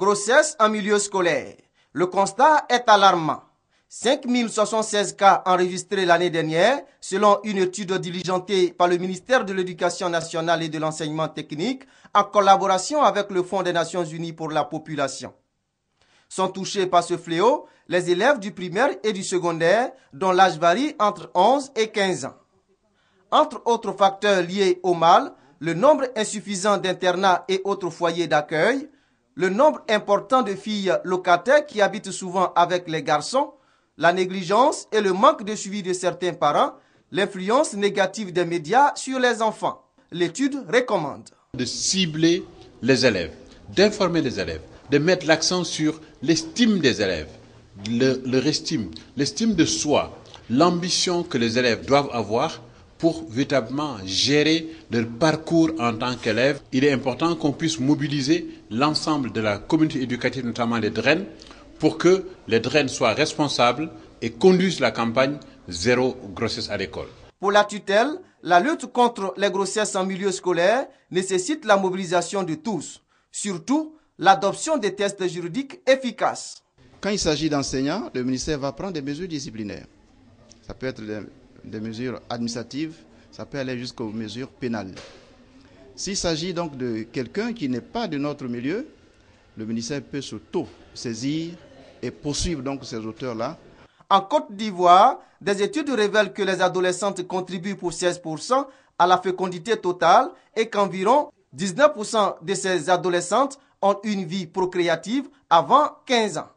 Grossesse en milieu scolaire. Le constat est alarmant. 5076 cas enregistrés l'année dernière, selon une étude diligentée par le ministère de l'Éducation nationale et de l'enseignement technique en collaboration avec le Fonds des Nations Unies pour la population. Sont touchés par ce fléau les élèves du primaire et du secondaire dont l'âge varie entre 11 et 15 ans. Entre autres facteurs liés au mal, le nombre insuffisant d'internats et autres foyers d'accueil, le nombre important de filles locataires qui habitent souvent avec les garçons, la négligence et le manque de suivi de certains parents, l'influence négative des médias sur les enfants. L'étude recommande de cibler les élèves, d'informer les élèves, de mettre l'accent sur l'estime des élèves, leur estime, l'estime de soi, l'ambition que les élèves doivent avoir pour véritablement gérer leur parcours en tant qu'élève. Il est important qu'on puisse mobiliser l'ensemble de la communauté éducative, notamment les DREN, pour que les DREN soient responsables et conduisent la campagne zéro grossesse à l'école. Pour la tutelle, la lutte contre les grossesses en milieu scolaire nécessite la mobilisation de tous, surtout l'adoption des tests juridiques efficaces. Quand il s'agit d'enseignants, le ministère va prendre des mesures disciplinaires. Ça peut être des, mesures administratives, ça peut aller jusqu'aux mesures pénales. S'il s'agit donc de quelqu'un qui n'est pas de notre milieu, le ministère peut s'auto-saisir et poursuivre donc ces auteurs-là. En Côte d'Ivoire, des études révèlent que les adolescentes contribuent pour 16% à la fécondité totale et qu'environ 19% de ces adolescentes ont une vie procréative avant 15 ans.